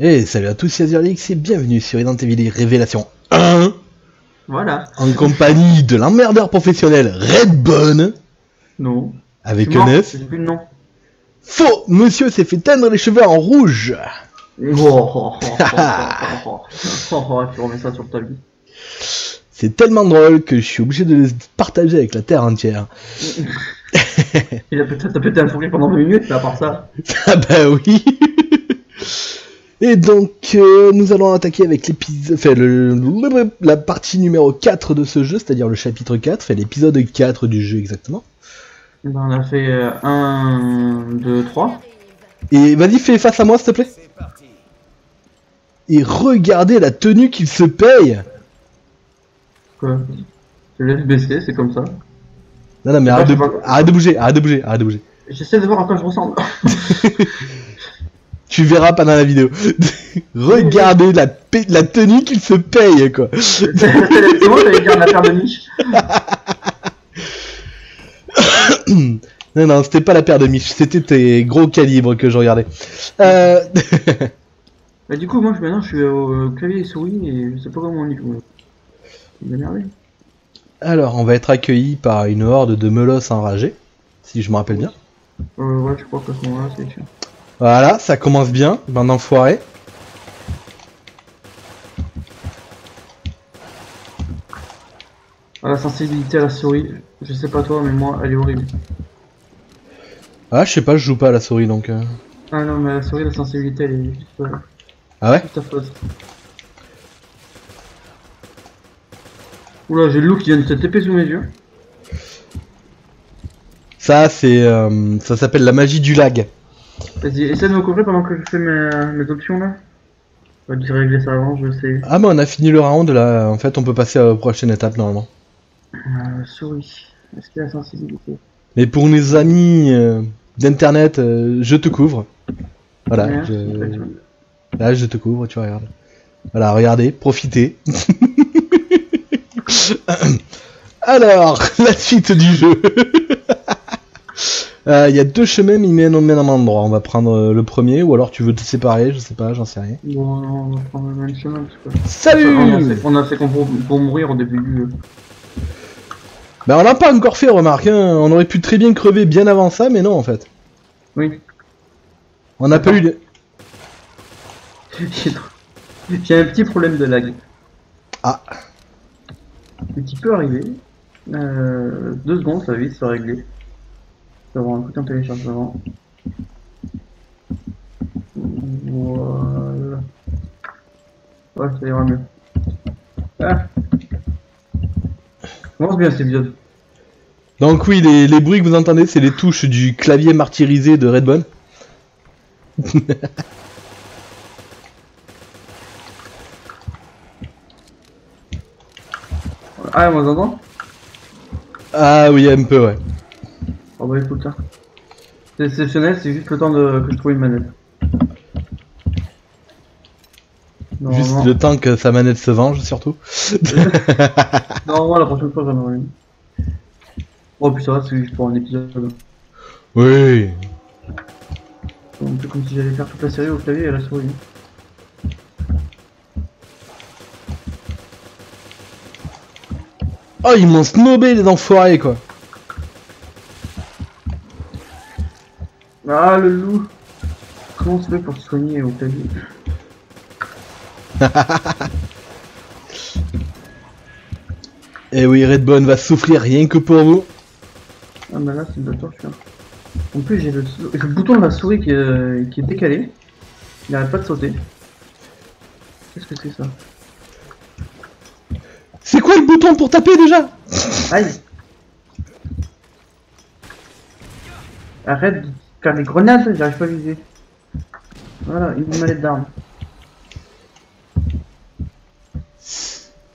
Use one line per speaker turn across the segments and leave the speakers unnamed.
Et salut à tous, c'est Azurlix et bienvenue sur Resident Evil Révélation 1
Voilà.
en compagnie de l'emmerdeur professionnel Redbone
Non.
avec un
plus le nom.
Faux Monsieur s'est fait teindre les cheveux en rouge
Oh, oh, oh, oh, oh, oh, oh, oh, tu remets ça sur vie.
C'est tellement drôle que je suis obligé de le partager avec la terre entière.
Il a peut-être pété un sourire pendant 2 minutes, mais à part ça.
Ah bah oui Et donc, euh, nous allons attaquer avec l'épisode, enfin, le, le- la partie numéro 4 de ce jeu, c'est-à-dire le chapitre 4, enfin l'épisode 4 du jeu exactement.
Ben, on a fait 1, 2, 3.
Et vas-y, fais face à moi, s'il te plaît. Et regardez la tenue qu'il se paye
Quoi? Je laisse baisser, c'est comme ça.
Non, non, mais
Ah,
arrête de,
je vois-
arrête de bouger, arrête de bouger, arrête de bouger.
J'essaie de voir à quoi je ressemble.
Tu verras pendant la vidéo. regardez la, la tenue qu'il se paye, quoi.
c'est moi, j'allais dire la paire de niche.
Non, non, c'était pas la paire de miches, c'était tes gros calibres que je regardais. Euh...
Bah, du coup, moi, je, maintenant, je suis au clavier et souris et je sais pas comment on y joue.
Alors, on va être accueilli par une horde de melos enragés, si je me rappelle bien.
Euh, ouais, je crois moment-là, c'est.
Voilà, ça commence bien, bande d'enfoirés.
Ah, la sensibilité à la souris, je sais pas toi, mais moi, elle est horrible.
Ah, je sais pas, je joue pas à la souris donc. euh.
Ah non, mais la souris, la sensibilité, elle est juste, euh,
Ah ouais
juste affreuse. Oula, j'ai le loup qui vient de se taper sous mes yeux.
Ça, c'est. euh, ça s'appelle la magie du lag.
Vas-y, essaie de me couvrir pendant que je fais mes, mes options là. On va dire régler ça avant, je sais.
Ah, mais on a fini le round là, en fait, on peut passer à la prochaine étape normalement.
Euh, souris. Est-ce qu'il y a la sensibilité?
Mais pour nos amis euh, d'internet, euh, je te couvre. Voilà,
Ouais,
je... là je te couvre, tu regardes. Voilà, regardez, profitez. Alors, la suite du jeu. Euh, Il y a deux chemins, mais ils mènent au même endroit. On va prendre euh, le premier, ou alors tu veux te séparer, je sais pas, j'en sais rien.
Bon, non, on va prendre le même chemin parce que.
Salut
On a fait, on a fait qu'on pour, pour mourir au début du jeu.
Ben on l'a pas encore fait, remarque. hein. On aurait pu très bien crever bien avant ça, mais non en fait.
Oui.
On n'a pas eu. de-
J'ai un petit problème de lag.
Ah.
Ce qui peut arriver. Euh, deux secondes, ça va vite se régler. Je vais avoir un coup de téléchargement. Voilà. Ouais, ça ira mieux. Ah. Commence bien cet épisode.
Donc oui, les, les bruits que vous entendez, c'est les touches du clavier martyrisé de Redbone.
Ah, on entend?
Ah oui, un peu, ouais.
Oh bah écoute, hein. C'est exceptionnel, c'est juste le temps de... que je trouve une manette.
Juste le temps que sa manette se venge, surtout.
normalement, la prochaine fois j'en aurai une. Oh puis ça va, c'est juste pour un épisode.
Oui.
Un peu comme si j'allais faire toute la série au clavier et à la souris.
Oh, ils m'ont snobé, les enfoirés, quoi.
Ah le loup Comment on se fait pour se soigner au clavier
Et oui, Redbone va souffrir rien que pour vous.
Ah bah là c'est de la torture. En plus j'ai le, bouton de la souris qui est, qui est décalé. Il n'arrête pas de sauter. Qu'est-ce que c'est ça?
C'est quoi le bouton pour taper déjà?
Aïe Arrête de des grenades, j'arrive pas à viser. Voilà, une mallette d'armes.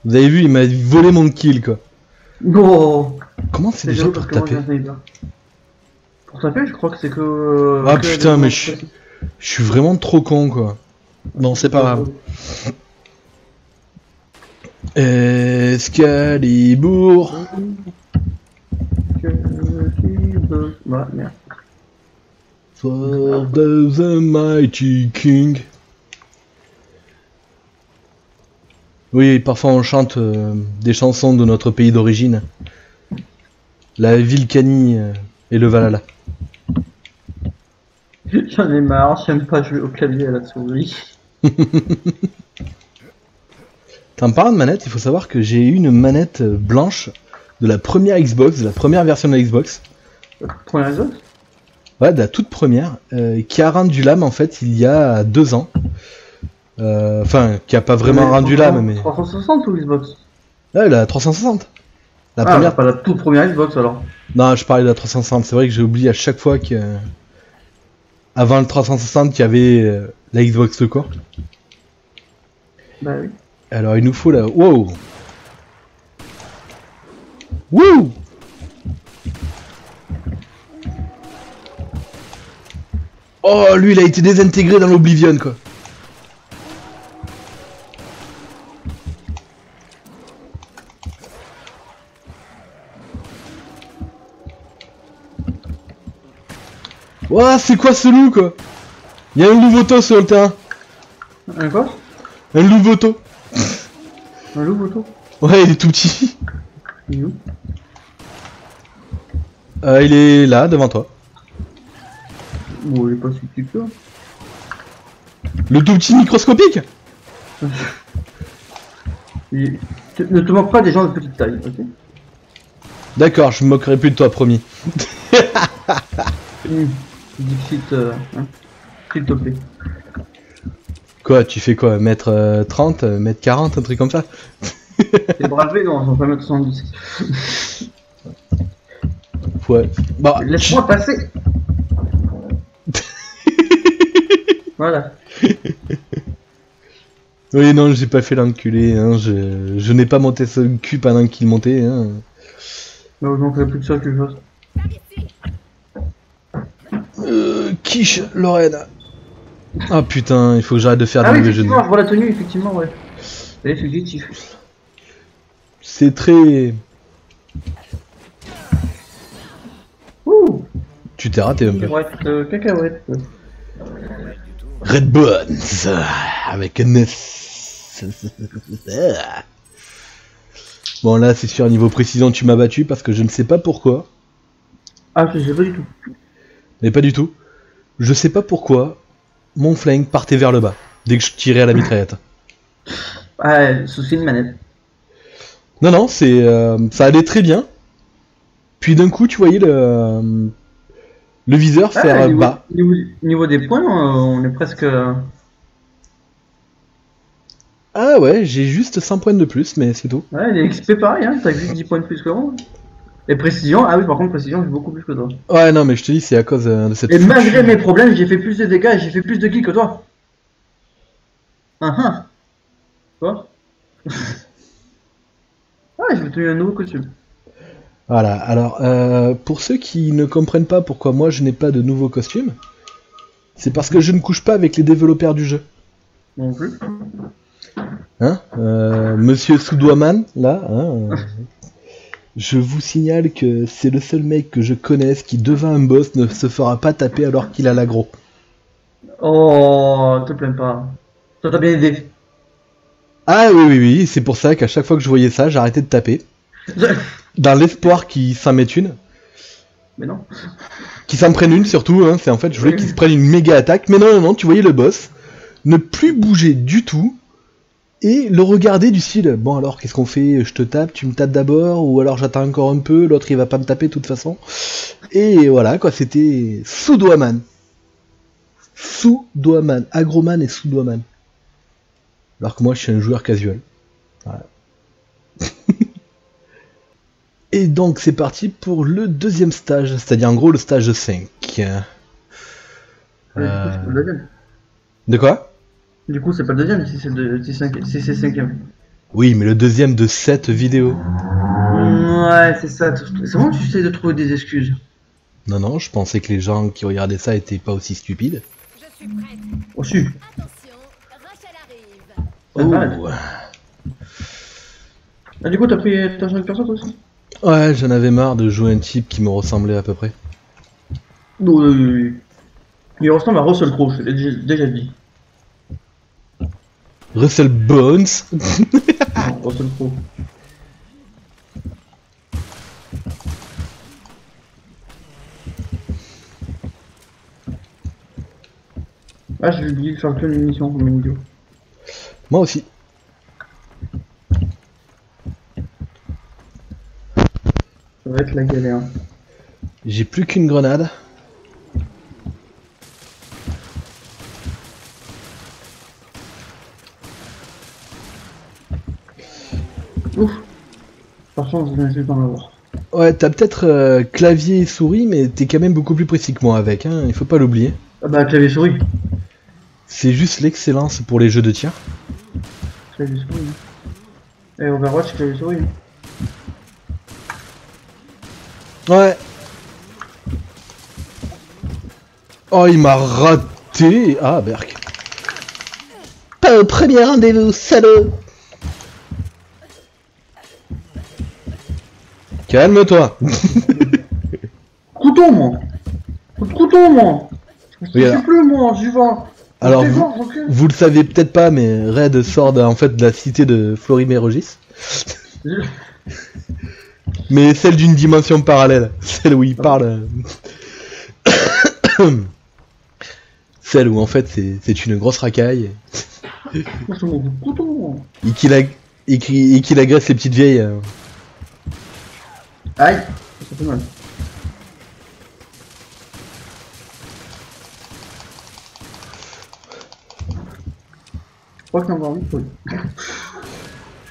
Vous avez vu, il m'a volé mon kill, quoi.
Oh
Comment c'est déjà pour taper.
Pour taper, je crois que c'est que...
Ah,
que
putain,
les-
mais je- Je suis vraiment trop con, quoi. Bon, c'est pas grave. Excalibur.
Que tu veux- Voilà, merde.
Of the Mighty King. Oui, parfois on chante euh, des chansons de notre pays d'origine. La Vilcanie euh, et le Valhalla.
J'en ai marre, j'aime pas jouer au clavier à la souris.
En parlant de manette, il faut savoir que j'ai eu une manette euh, blanche de la première Xbox, de la première version de la Xbox.
Première Xbox
Ouais, de la toute première, euh, qui a rendu l'âme en fait il y a deux ans. Euh, Enfin, qui a pas vraiment
Mais
rendu l'âme, mais.
360 ou Xbox
Ouais, la 360. La
Ah,
première.
pas la toute première Xbox alors.
Non, je parlais de la 360. C'est vrai que j'ai oublié à chaque fois que. Avant le 360, qu'il y avait euh, la Xbox court.
Bah oui.
Alors il nous faut la. Wow Wouh Oh, lui il a été désintégré dans l'Oblivion quoi. Ouah, c'est quoi ce loup quoi? Il y a un loup sur le terrain.
Un quoi?
Un loup voto.
Un loup auto
Ouais, il est tout petit.
Il est où?
Euh, il est là, devant toi.
Bon, il est pas si petit que ça.
Le tout petit microscopique
te- Ne te moque pas des gens de petite taille, ok?
D'accord, je me moquerai plus de toi, promis.
Mmh. Dixit, euh, hein S'il te plaît.
Quoi, tu fais quoi Mètre euh, 30, euh, mètre 40, un truc comme ça?
Les braver, non, on va pas mettre 70.
Ouais. Bah,
Laisse-moi passer Voilà.
Oui, non, j'ai pas fait l'enculé, hein, je, je n'ai pas monté ce cul pendant qu'il montait, hein.
Non, je manquerai plus que ça que chose.
Euh, quiche, Lorraine. Ah putain, il faut que j'arrête de faire
Ah
des
oui,
mauvais de
je vois la tenue, effectivement, ouais. C'est subjectif.
C'est très...
Ouh
Tu t'es raté un peu.
Cacahuète, euh, cacahuète.
Red Bones, avec un S. Bon là c'est sûr, niveau précision tu m'as battu parce que je ne sais pas pourquoi,
Ah, je sais pas du tout.
mais pas du tout. Je sais pas pourquoi mon flingue partait vers le bas dès que je tirais à la mitraillette.
Ah, souci de manette.
Non non, c'est euh, ça allait très bien. Puis d'un coup tu voyais le euh, le viseur
Ah,
faire
niveau,
bas.
niveau, niveau des points, on est presque. euh,
Ah ouais, j'ai juste 100 points de plus, mais c'est tout.
Ouais, les XP pareil, hein, t'as juste 10 points de plus que moi. Et précision, ah oui, par contre, précision, j'ai beaucoup plus que toi.
Ouais non mais je te dis c'est à cause euh, de cette.
Et malgré mes problèmes, j'ai fait plus de dégâts et j'ai fait plus de kills que toi. Ah ah. Quoi? Ah, je vais te donner un nouveau costume.
Voilà, alors euh, pour ceux qui ne comprennent pas pourquoi moi je n'ai pas de nouveau costume, c'est parce que je ne couche pas avec les développeurs du jeu.
Non plus.
Hein Euh, Monsieur Soudoiman, là, hein, euh, je vous signale que c'est le seul mec que je connaisse qui, devant un boss, ne se fera pas taper alors qu'il a l'agro.
Oh, te plains pas. Ça t'a bien aidé.
Ah oui, oui, oui, c'est pour ça qu'à chaque fois que je voyais ça, j'arrêtais de taper. Dans l'espoir qu'il s'en mette une.
Mais non.
Qu'il s'en prenne une surtout, hein, c'est en fait, je voulais
Oui.
qu'il se prenne une méga attaque, mais non, non, non, tu voyais le boss ne plus bouger du tout et le regarder du style, bon alors qu'est-ce qu'on fait, je te tape, tu me tapes d'abord, ou alors j'attends encore un peu, l'autre il va pas me taper de toute façon. Et voilà quoi, c'était Sudoaman. Sudoaman, Agroman et Sudoaman. Alors que moi je suis un joueur casual. Voilà. Et donc c'est parti pour le deuxième stage, c'est-à-dire en gros le stage 5.
Ouais, Du coup, c'est pas le deuxième.
De quoi?
Du coup, c'est pas le deuxième si c'est le si cinquième.
Oui, mais le deuxième de cette vidéo.
Ouais, c'est ça. C'est bon, tu essaies de trouver des excuses.
Non, non, je pensais que les gens qui regardaient ça étaient pas aussi stupides.
Je suis prête.
Oh, si.
Attention, Rachel arrive.
Oh. Ah, du coup, t'as pris ta 5 personnes toi aussi?
Ouais, j'en avais marre de jouer un type qui me ressemblait à peu près.
Non, oui, oui, oui. Il ressemble à Russell Crowe, je l'ai déjà- dit.
Russell Bones?
Non, Russell Crowe. Ah, j'ai oublié de faire de munitions pour mes vidéos.
Moi aussi.
Va être la galère.
J'ai plus qu'une grenade.
Ouf Par chance, je viens d'en avoir.
Ouais, t'as peut-être euh, clavier et souris, mais t'es quand même beaucoup plus précis que moi avec, hein, il faut pas l'oublier.
Ah bah, clavier souris.
C'est juste l'excellence pour les jeux de tir.
Clavier souris. hein. Et Overwatch, clavier souris. hein.
Ouais. Oh, il m'a raté. Ah, Berk. Pas au premier rendez-vous, salaud. Calme-toi.
Couteau, moi couteau, moi Je sais plus, moi, j'y vais.
Alors, vous, vous le savez peut-être pas, mais Red sort de, en fait de la cité de Florimérogis. Mais celle d'une dimension parallèle. Celle où il parle. euh, celle où en fait c'est une grosse racaille. Et qu'il ag- et qu'il agresse les petites vieilles. euh.
Aïe Ça fait mal. Je crois qu'il y a encore une folie.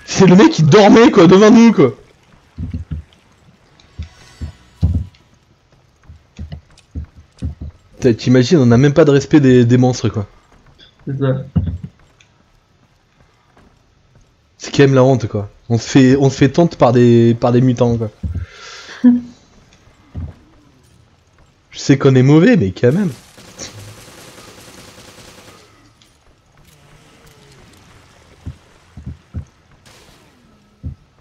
C'est le mec qui dormait quoi devant nous quoi. T'imagines, on a même pas de respect des, des monstres quoi.
C'est ça.
C'est quand même la honte quoi. On se fait, on se fait tente par des, par des mutants quoi. Je sais qu'on est mauvais, mais quand même.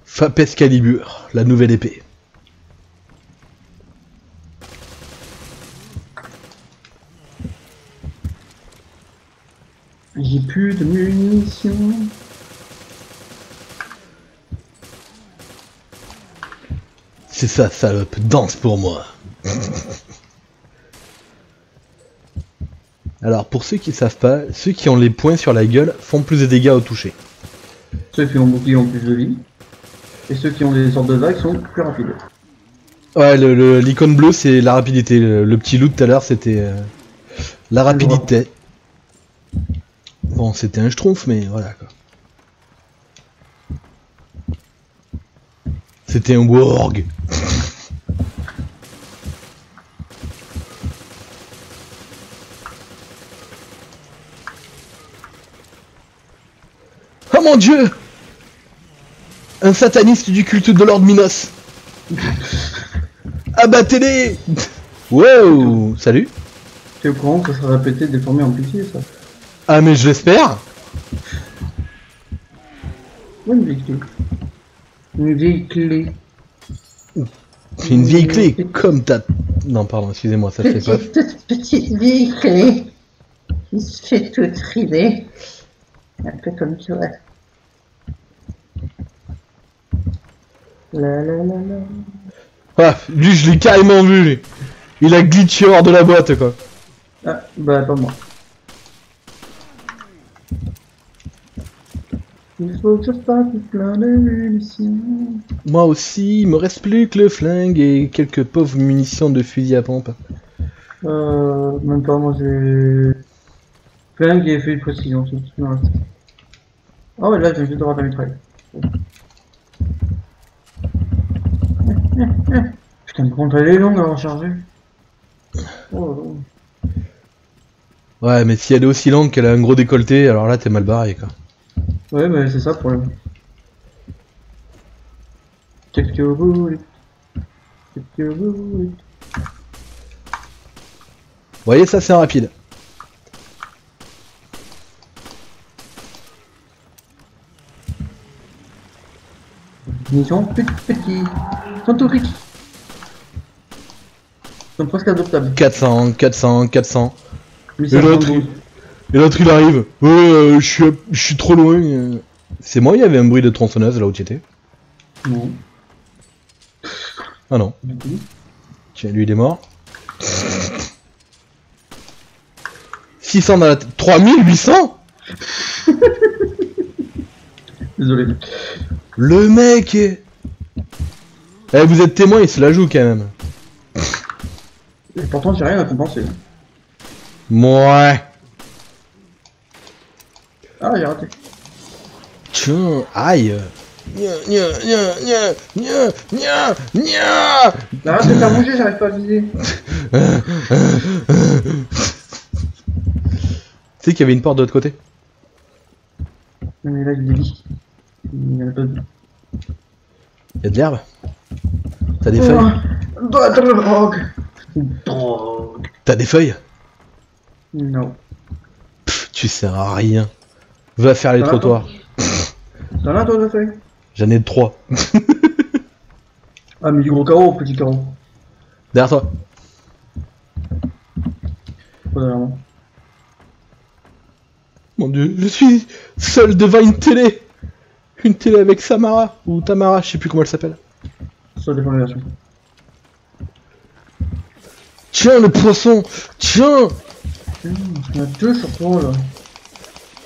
Fap Excalibur, la nouvelle épée.
J'ai plus de munitions.
C'est ça, salope, danse pour moi. Alors, pour ceux qui savent pas, ceux qui ont les points sur la gueule font plus de dégâts au toucher.
Ceux qui ont bouclier ont plus de vie. Et ceux qui ont des sortes de vagues sont plus rapides.
Ouais, le- le- l'icône bleue, c'est la rapidité. Le, le petit loot tout à l'heure, c'était euh, la rapidité. Bon, c'était un schtroumpf, mais voilà quoi. C'était un warg. Oh mon dieu! Un sataniste du culte de Lord Minos. Abattez-les! Wow! Salut.
T'es au courant que ça sera répété, déformé, amplifié, ça?
Ah mais je l'espère
une vieille clé. Une vieille clé.
C'est une vieille clé comme ta... Non pardon, excusez-moi, ça fait pas...
Petite, toute petite vieille clé qui se fait toute ridée. Un peu comme tu vois.
La la la la.
Ah, lui je l'ai carrément vu lui. Il a glitché hors de la boîte quoi.
Ah, bah pas moi. Il faut que je fasse plein de munitions.
Moi aussi, il me reste plus que le flingue et quelques pauvres munitions de fusil à pompe.
Euh, même pas, moi j'ai. Flingue et fait de précision, c'est tout me reste. Ah ouais, là j'ai juste droit à la mitraille. Putain, mais contre elle est longue à recharger. Oh, oh.
Ouais, mais si elle est aussi longue qu'elle a un gros décolleté, alors là t'es mal barré quoi.
Ouais, mais c'est ça le problème. Quelques boules. Quelques boules.
Vous voyez, ça c'est rapide.
Ils sont petits, petits. Ils sont tout. Ils sont presque adoptables.
400, 400, 400.
Mais
Et l'autre,
172.
Et l'autre il arrive. Euh, je suis, je suis trop loin. euh. C'est moi, il y avait un bruit de tronçonneuse là où tu étais.
Non,
Ah non.
du coup?
Tiens, lui il est mort. 600 dans la tête. 3800
Désolé.
Le mec est... Eh, vous êtes témoin, il se la joue quand même.
Et pourtant, j'ai rien à compenser.
Ouais.
Ah, j'ai raté.
Tiens, aïe. Nya, nya, nya, nya, nya, nya, nya.
Arrête de faire bouger, j'arrive pas à viser.
Tu sais qu'il y avait une porte de l'autre côté?
Non, mais là, il est. Il y a pas de.
Il y a de l'herbe? T'as des feuilles?
Oh, de la drogue. Drogue.
T'as des feuilles?
Non.
Pff, Tu sers à rien. Va faire les trottoirs.
T'en as, toi, de feuilles
J'en ai trois.
Ah, mais du gros carreau, petit carreau.
Derrière toi.
Pas derrière moi.
Mon dieu, je suis seul devant une télé. Une télé avec Samara. Ou Tamara, je sais plus comment elle s'appelle.
Ça dépend de la version.
Tiens, le poisson Tiens
Tiens, il y en a deux sur toi, là.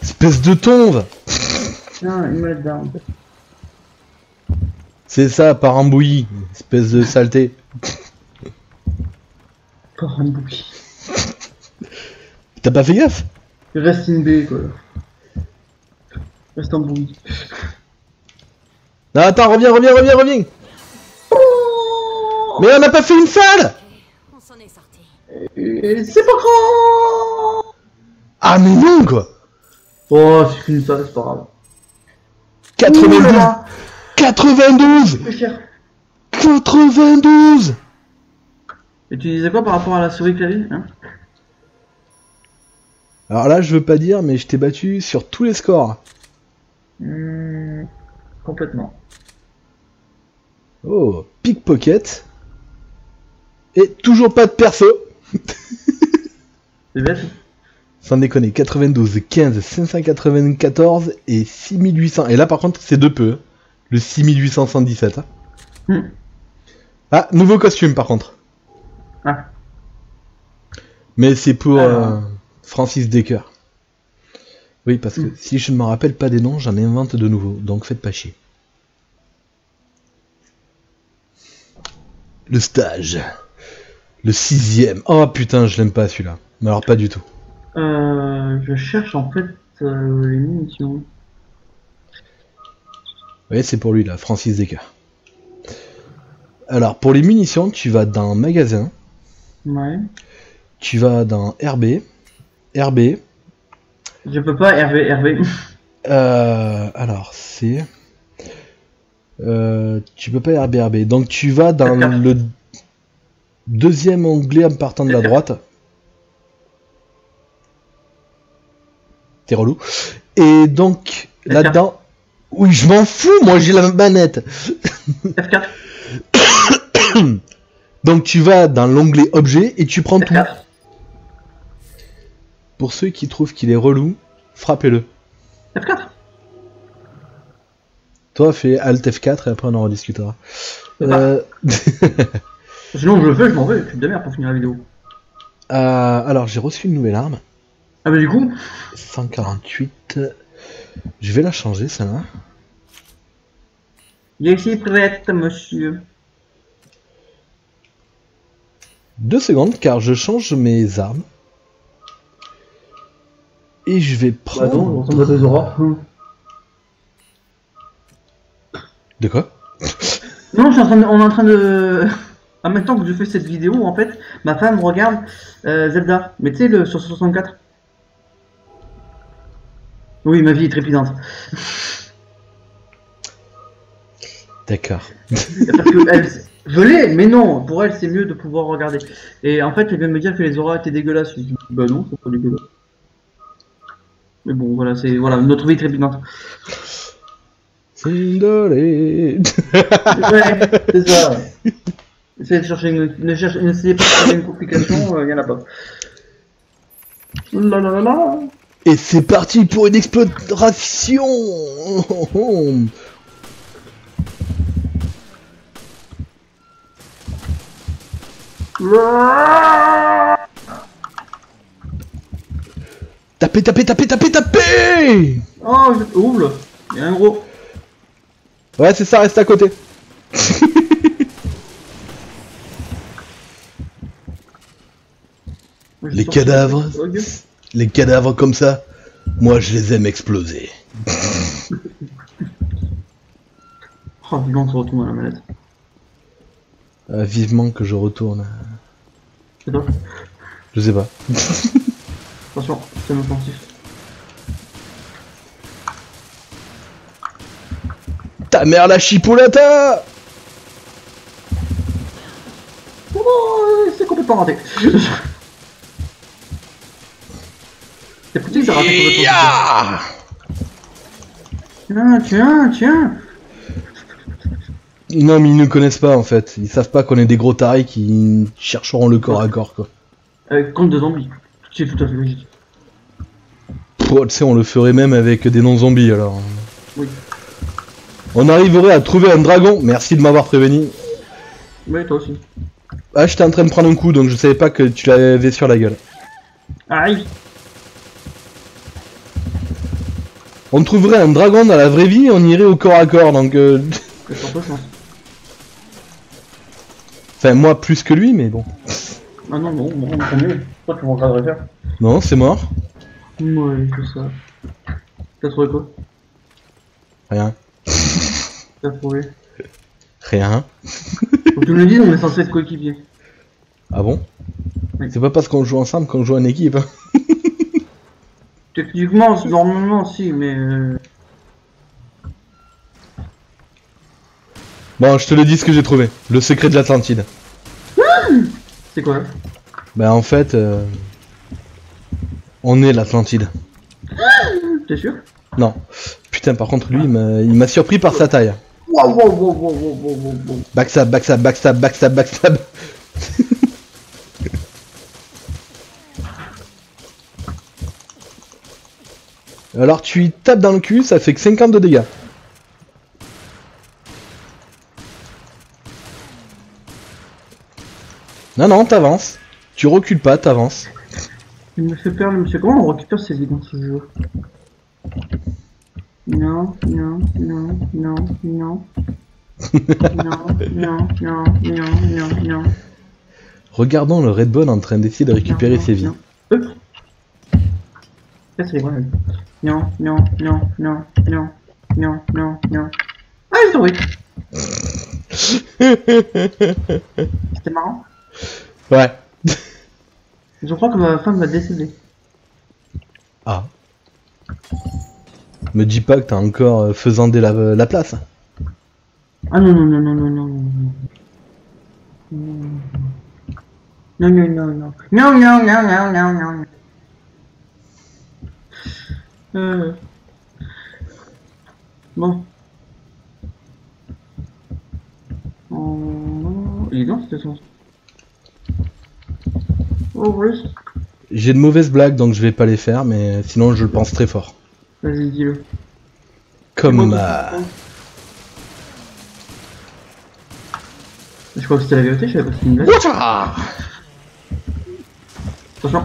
Espèce de tombe
Tiens, il me down.
C'est ça, par embouilli. Espèce de saleté.
Pas un.
T'as pas fait gaffe?
Reste in B, quoi. Reste en bouillie.
Non, attends, reviens, reviens, reviens, reviens Mais on n'a pas fait une salle
On s'en est sorti.
Et c'est pas grand
Ah mais non, quoi
Oh, c'est qu'une salle, c'est pas grave.
92
Ouh là là,
92
je suis fier.
92
Et tu disais quoi par rapport à la souris clavier hein?
Alors là, je veux pas dire, mais je t'ai battu sur tous les scores.
Hmm, Complètement.
Oh, pickpocket. Et toujours pas de perso.
C'est bête
Sans déconner, 92, 15, 594 et 6800. Et là, par contre, c'est deux peu. hein. Le 6817. hein.
Hmm.
Ah, nouveau costume, par contre.
Ah.
Mais c'est pour euh, Francis Decker. Oui, parce que
Hmm.
si je ne me rappelle pas des noms, j'en invente de nouveaux. Donc faites pas chier. Le stage. Le sixième. Oh putain, je l'aime pas celui-là. Mais alors pas du tout.
Euh, je cherche en fait euh, les munitions.
Oui, c'est pour lui là, Francis Decker. Alors, pour les munitions, tu vas dans magasin,
Ouais.
tu vas dans RB, RB,
Je peux pas, Hervé, Hervé.
euh, alors c'est... Euh, tu peux pas RB, RB, donc tu vas dans le deuxième onglet en partant de la droite. Relou. Et donc, là-dedans... Oui, je m'en fous, moi j'ai la manette
F4.
Donc tu vas dans l'onglet objet et tu prends tout.
F4.
Pour ceux qui trouvent qu'il est relou, frappez-le.
F4.
Toi, fais Alt F4 et après on en rediscutera. Euh,
Sinon, je fais, je m'en vais. Je suis de merde pour finir la vidéo.
euh, alors, j'ai reçu une nouvelle arme.
Ah, mais du coup,
148. Je vais la changer, celle-là.
je suis prête, monsieur.
Deux secondes, car je change mes armes. Et je vais
Ah non, on
prendre...
auras.
De quoi?
Non, je suis en train de- on est en train de. En même temps que je fais cette vidéo, en fait, ma femme regarde euh, Zelda. Mais tu sais, le sur 64. Oui, ma vie est trépidante.
D'accord.
Parce que elle, je l'ai, mais non, pour elle, c'est mieux de pouvoir regarder. Et en fait, elle vient me dire que les auras étaient dégueulasses. Je dis, bah non, c'est pas dégueulasse. Mais bon, voilà, c'est voilà, notre vie est trépidante.
Désolé.
Ouais, c'est ça. Essayez de chercher une, ne cherche- pas de chercher une complication, il y en a pas. La la la la.
Et c'est parti pour une exploration Oh, oh, oh. Tapez, tapez, tapez, tapez, tapez
Oh, je... ouvre Il y a un gros.
Ouais, c'est ça, reste à côté. Les cadavres. Les cadavres comme ça, moi je les aime exploser.
Oh, vivement que ça retourne à la manette.
Euh, vivement que je retourne.
C'est toi
Je sais pas.
Attention, c'est un offensif.
Ta mère la chipolata
Oh, c'est complètement raté. C'est ça raté complètement.
Ya
Tiens, tiens, tiens.
Non mais ils ne connaissent pas en fait. Ils savent pas qu'on est des gros tarés qui chercheront le corps à corps quoi.
Avec compte de zombies. C'est tout à fait logique.
Pouah, tu sais, on le ferait même avec des non-zombies alors.
Oui.
On arriverait à trouver un dragon. Merci de m'avoir prévenu.
Oui, toi aussi.
Ah, j'étais en train de prendre un coup donc je savais pas que tu l'avais sur la gueule.
Aïe
On trouverait un dragon dans la vraie vie et on irait au corps à corps donc. euh. Enfin, moi plus que lui, mais bon.
Ah non, non, non, tant mieux. Toi, tu regarderais faire.
Non, c'est mort.
Ouais, c'est ça. T'as trouvé quoi?
Rien.
T'as trouvé?
Rien.
Faut que tu me le dises, on est censé être coéquipiers.
Ah bon?
Oui.
C'est pas parce qu'on joue ensemble qu'on joue en équipe.
Techniquement, c'est- normalement, si, mais. Euh...
Bon, je te le dis ce que j'ai trouvé. Le secret de l'Atlantide.
C'est quoi?
Bah en fait, euh, on est l'Atlantide.
T'es sûr?
Non. Putain, par contre, lui, il m'a- il m'a surpris par sa taille. Backstab, backstab, backstab, backstab, backstab. Alors tu y tapes dans le cul, ça fait que 50 de dégâts. Non, non, t'avances. Tu recules pas, t'avances.
Il me fait peur, le monsieur. Comment on récupère ses vies dans ce jeu Non, non, non, non, non. non, non, non, non, non, non.
Regardons le Redbone en train d'essayer de récupérer
non,
ses vies.
non. Hop. Ça, c'est vrai. Non, non, non, non, non, non, non, non. Ah, j'ai trouvé C'était marrant.
Ouais.
Je crois que ma femme va décéder.
Ah. Me dis pas que t'as encore euh, faisandé la, la place.
Ah non, non, non, non, non, non, non. Non, non, non, non. Non, non, non, non, non, non. Euh... Bon. Oh... Il est dans cette sens. Oh oui.
J'ai de mauvaises blagues donc je vais pas les faire, mais sinon je le pense très fort.
Vas-y, dis-le.
Comme. euh,
Je crois que c'était la vérité, je savais pas que c'était une blague. Attention.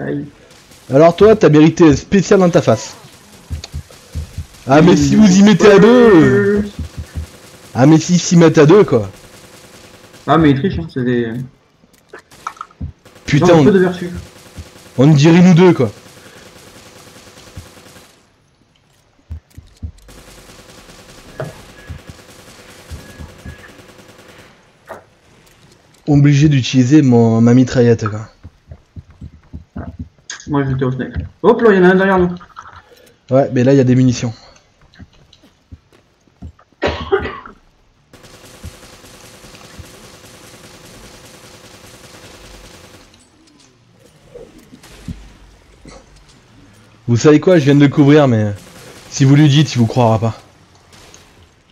Aïe.
Alors toi, t'as mérité un spécial dans ta face. Ah mais si vous y mettez à deux Ah mais si s'y mettent à deux quoi
Ah mais il triche, hein, c'est des...
Putain, on,
de vertu.
on dirait nous deux quoi. Obligé d'utiliser mon ma mitraillette quoi.
Moi j'étais au snack. Hop là, il y en a un derrière nous.
Ouais, mais là il y a des munitions. Vous savez quoi, je viens de le couvrir, mais si vous lui dites, il vous croira pas.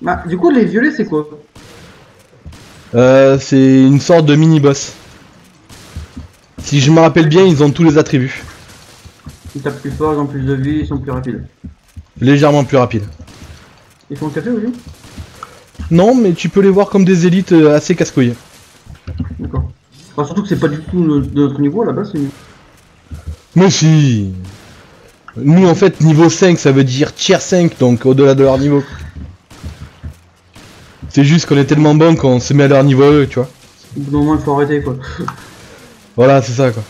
Bah, du coup, les violets, c'est quoi?
Euh, c'est une sorte de mini-boss. Si je me rappelle bien, ils ont tous les attributs.
Ils tapent plus fort, ils ont plus de vie, ils sont plus rapides.
Légèrement plus rapide.
Ils font café aussi?
Non, mais tu peux les voir comme des élites euh, assez casse-couilles.
D'accord. Enfin, surtout que c'est pas du tout de notre niveau là-bas, c'est
Mais si Nous en fait niveau 5 ça veut dire tier 5 donc au-delà de leur niveau. C'est juste qu'on est tellement bon qu'on se met à leur niveau eux, tu vois.
Au bout d'un moment, il faut arrêter quoi.
Voilà c'est ça quoi.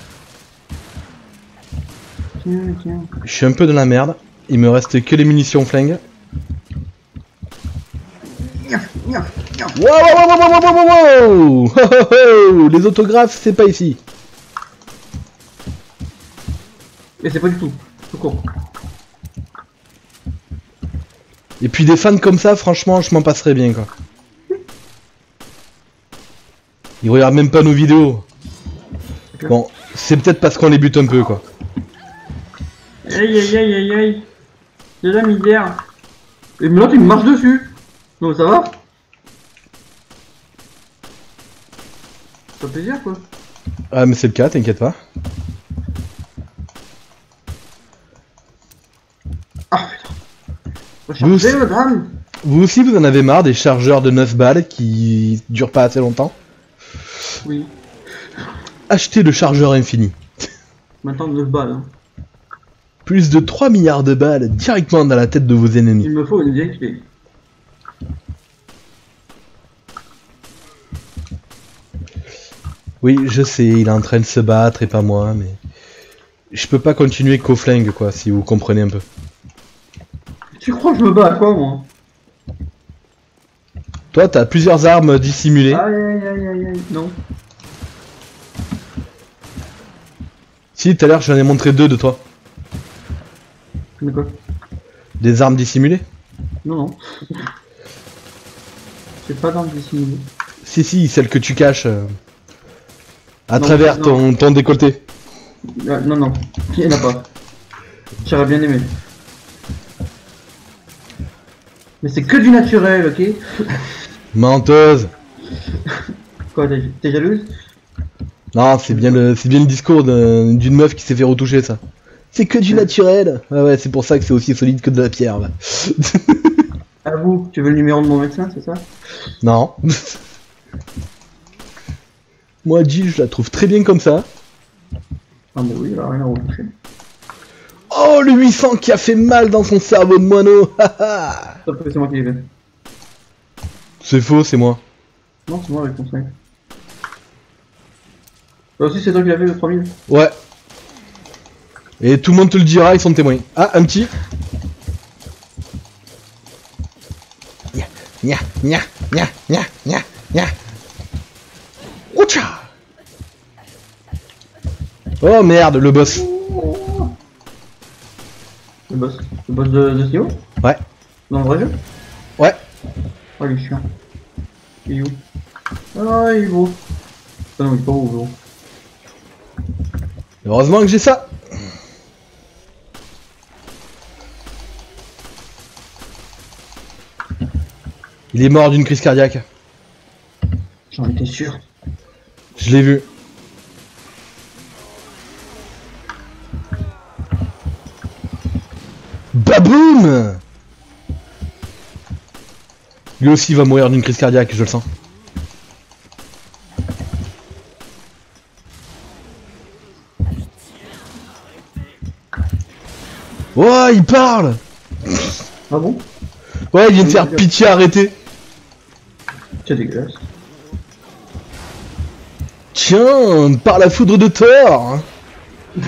Je suis un peu de la merde. Il me reste que les munitions flingues. Wow, wow, wow, wow. Les autographes c'est pas ici.
Et c'est pas du tout. Tout court.
Et puis des fans comme ça franchement je m'en passerais bien quoi. Ils regardent même pas nos vidéos. Bon, c'est peut-être parce qu'on les bute un peu quoi.
Aïe aïe aïe aïe aïe. C'est la misère. Et là, tu me marches dessus. Non, ça va Ça fait plaisir quoi.
Ah mais c'est le cas, t'inquiète pas.
Ah putain.
Vous-
madame.
Vous aussi vous en avez marre des chargeurs de 9 balles qui durent pas assez longtemps
Oui.
Achetez le chargeur infini.
Maintenant 9 balles. Hein.
Plus de 3 milliards de balles directement dans la tête de vos ennemis.
Il me faut une vieille clé.
Oui, je sais, il est en train de se battre et pas moi, mais... Je peux pas continuer qu'au flingue quoi, si vous comprenez un peu.
Tu crois que je me bats à quoi moi?
Toi t'as plusieurs armes dissimulées.
Aïe aïe aïe aïe aïe. Non.
Si, tout à l'heure j'en ai montré deux de toi.
Mais quoi
Des armes dissimulées
Non non. C'est pas dans le dissimulé.
Si, si, celles que tu caches euh, à
Non,
travers
non.
ton, ton décolleté.
Ah, non non. Il y en a pas. J'aurais bien aimé. Mais c'est que du naturel, ok
Menteuse
Quoi, t'es jalouse?
Non, c'est bien le, c'est bien le discours d'un- d'une meuf qui s'est fait retoucher ça. C'est que du naturel. Ouais ouais, c'est pour ça que c'est aussi solide que de la pierre. va.
À vous, tu veux le numéro de mon médecin, c'est ça?
Non. Moi, Jill, je la trouve très bien comme ça.
Ah bah oui, il a rien à retoucher.
Oh, le 800 qui a fait mal dans son cerveau de moineau.
c'est moi qui l'ai fait.
c'est faux, c'est moi.
Non, c'est moi avec ton 5. Bah aussi, c'est toi qui l'as fait le 3000
Ouais. Et tout le monde te le dira, ils sont témoins. Ah, un petit. Nya, nya, nya, nya, nya, nya, nya. Oucha Oh merde, le boss.
Le boss. Le boss de, de Sio
Ouais.
Dans le vrai jeu
Ouais.
Oh, il est chiant. Il est où? Ah, il est beau. Ah non, il est pas beau, gros.
Heureusement que j'ai ça. Il est mort d'une crise cardiaque.
J'en étais sûr.
Je l'ai vu. Baboum Lui aussi va mourir d'une crise cardiaque, je le sens. Oh, il parle
Ah bon?
Ouais, il vient de faire pitié, arrêtez
C'est dégueulasse.
Tiens, par la foudre de Thor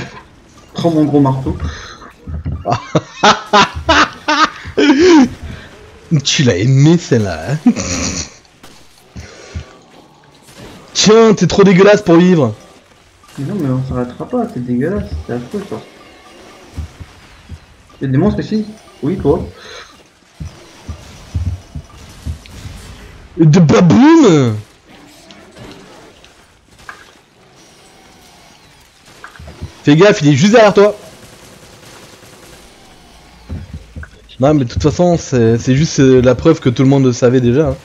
Prends mon gros marteau.
Tu l'as aimé celle-là, hein Tiens, t'es trop dégueulasse pour vivre
Mais non, mais on s'arrêtera pas, c'est dégueulasse, c'est affreux ça. Y'a des monstres ici? Oui, toi.
De baboum Fais gaffe, il est juste derrière toi Non mais de toute façon, c'est juste euh, la preuve que tout le monde le savait déjà. hein.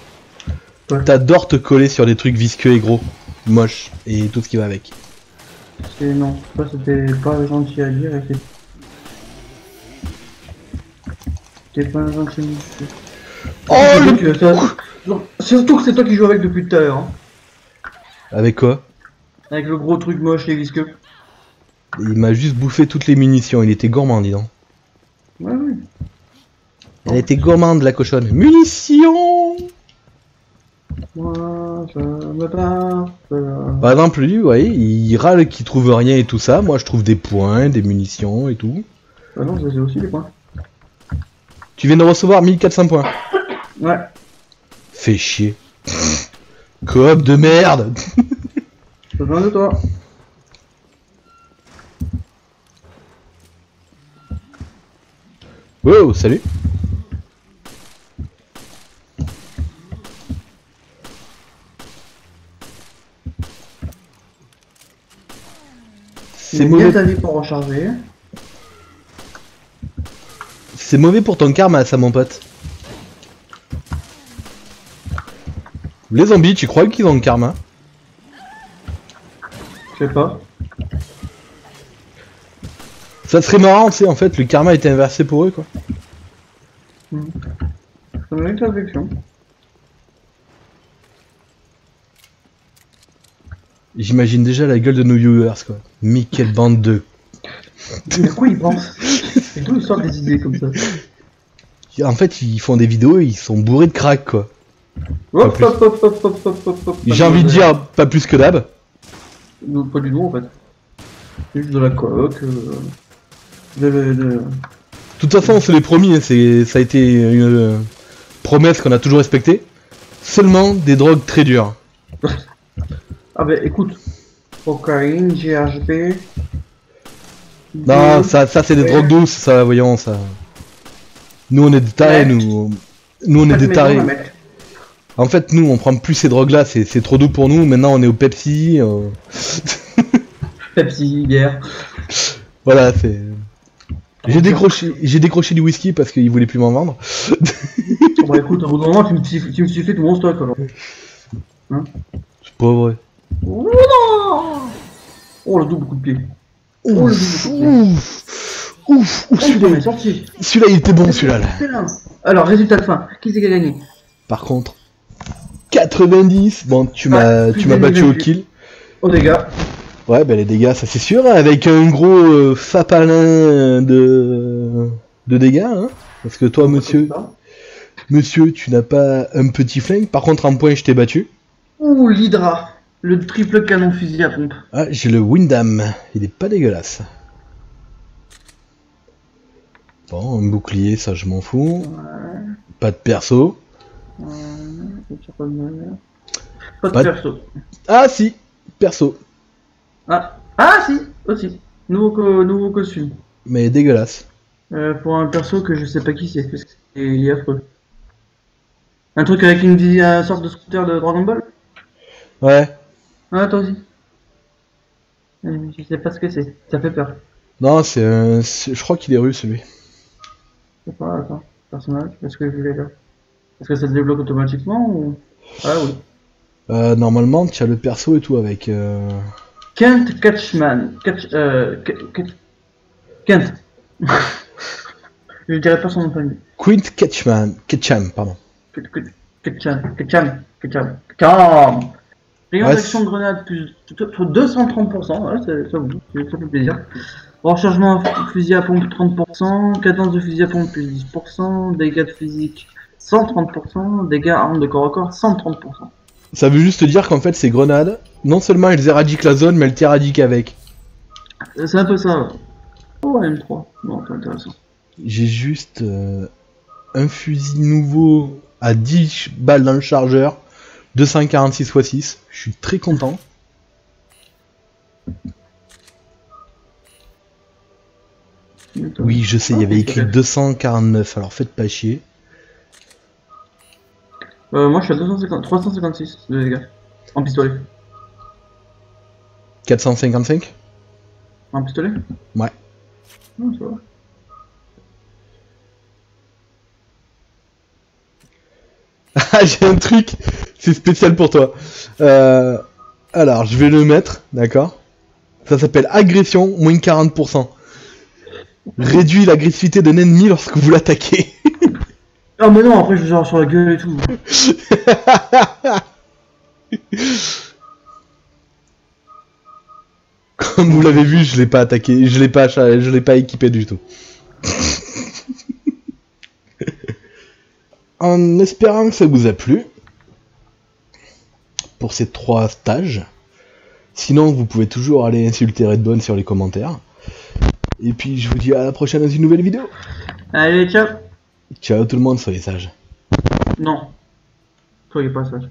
Ouais.
T'adores te coller sur des trucs visqueux et gros, moches, et tout ce qui va avec.
C'est non, ça c'était pas gentil à dire et c'est T'es pas gentil.
Oh, le...
que ça- Surtout que c'est toi qui joues avec depuis tout à l'heure. Hein.
Avec quoi?
Avec le gros truc moche et visqueux.
Il m'a juste bouffé toutes les munitions, il était gourmand, dis donc.
Ouais, oui.
Elle était gourmande, la cochonne. Munitions
Moi, je me euh,
Par exemple, lui, vous voyez, il râle qu'il trouve rien et tout ça. Moi, je trouve des points, des munitions et tout.
Bah non, j'ai aussi les points.
Tu viens de recevoir 1400 points.
Ouais.
Fais chier. Coop de merde
J'ai besoin de toi.
Wow, salut C'est mauvais,
ta vie pour recharger.
c'est mauvais pour ton karma, ça, mon pote. Les zombies, tu crois qu'ils ont le karma
Je sais pas.
Ça serait marrant, tu sais, en fait, le karma était inversé pour eux, quoi.
Ça mérite réflexion.
J'imagine déjà la gueule de nos viewers, quoi. Mais quelle bande de...
Mais à quoi ils pensent Et d'où ils sortent des idées comme ça
En fait, ils font des vidéos et ils sont bourrés de crack, quoi.
Hop, hop, hop, hop, hop, hop, hop, hop.
J'ai envie de dire, pas plus que d'hab.
Non, pas du tout en fait. Juste de la coque. Euh... De, de, de...
De toute façon, c'est les promis, hein, c'est, ça a été une euh, promesse qu'on a toujours respectée. Seulement des drogues très dures.
Ah bah écoute. Cocaïne, GHB.
Non, ça, ça c'est des drogues douces, ça, voyons, ça. Nous, on est des tarés, nous. Nous, on est des tarés. En fait, nous, on prend plus ces drogues-là, c'est, c'est trop doux pour nous. Maintenant, on est au Pepsi. euh,
Pepsi, bière.
Voilà, c'est. J'ai décroché, j'ai décroché du whisky parce qu'ils voulaient plus m'en vendre.
Bon écoute, au bout d'un moment, tu me tu me tout mon stock alors.
C'est pas vrai.
Oh non Oh le double coup de pied. Oh le double coup de pied.
Ouf, ouf, ouf,
Oh
celui-là,
il est sorti.
celui-là, il était bon, celui-là. là.
Alors, résultat de fin. Qui c'est qui a gagné?
Par contre, 90. Bon, tu m'as, tu m'as battu au kill.
Oh dégâts.
Ouais, bah les dégâts, ça c'est sûr, hein, avec un gros euh, fapalin de de dégâts, hein. Parce que toi, monsieur, monsieur, tu n'as pas un petit flingue. Par contre, en point, je t'ai battu.
Ouh, l'Hydra. Le triple canon fusil à pompe.
Ah, j'ai le Windham. Il est pas dégueulasse. Bon, un bouclier, ça je m'en fous. Pas de perso.
Pas de
Pas de-
perso.
Ah si, perso.
Ah. ah si, aussi. Nouveau, co- nouveau costume.
Mais dégueulasse.
Euh, pour un perso que je sais pas qui c'est, parce que c'est- il est affreux. Un truc avec une, sorte de scooter de Dragon Ball?
Ouais.
Ah, toi aussi. Euh, Je sais pas ce que c'est, ça fait peur.
Non, c'est un... c'est- Je crois qu'il est russe, lui.
Je sais pas, attends. Personnage, est-ce que je voulais là Est-ce que ça se débloque automatiquement ou? Ah oui.
Euh, normalement, tu as le perso et tout avec... Euh...
Kent Catchman. Catch, euh, Ke- Ke- Kent. je dirais pas son nom de famille.
Quint Ketchman. Ketcham, pardon.
Ke- Ke- Ketcham. Ketcham. Ketcham. Ketcham. Rayon d'action grenade plus t- t- 230%. Ouais, ça, ça, vous- ça fait plaisir. Rechargement fusil à pompe 30%. Cadence de fusil à pompe plus 10%. Dégâts de physique 130%. Dégâts armes de corps à corps 130%.
Ça veut juste dire qu'en fait, ces grenades, non seulement elles éradiquent la zone, mais elles t'éradiquent avec.
C'est un peu ça. Oh, M3. Bon, c'est intéressant.
J'ai juste euh, un fusil nouveau à 10 balles dans le chargeur, 246 x 6. Je suis très content. Oui, je sais, il y avait écrit 249, alors faites pas chier.
Euh, moi je suis à 250, 356 de dégâts. En pistolet.
455
En pistolet?
Ouais.
Non, ça va.
Ah, j'ai un truc, c'est spécial pour toi. Euh, alors, je vais le mettre, d'accord? Ça s'appelle agression, moins 40%. Réduit l'agressivité d'un ennemi lorsque vous l'attaquez.
Ah, mais non, après je vais genre sur la gueule et tout.
Comme vous l'avez vu, je l'ai pas attaqué, je l'ai pas, je l'ai pas équipé du tout. en espérant que ça vous a plu pour ces trois stages. Sinon, vous pouvez toujours aller insulter Redbone sur les commentaires. Et puis, je vous dis à la prochaine dans une nouvelle vidéo.
Allez, ciao.
Ciao tout le monde, soyez sages.
Non. Soyez pas sage.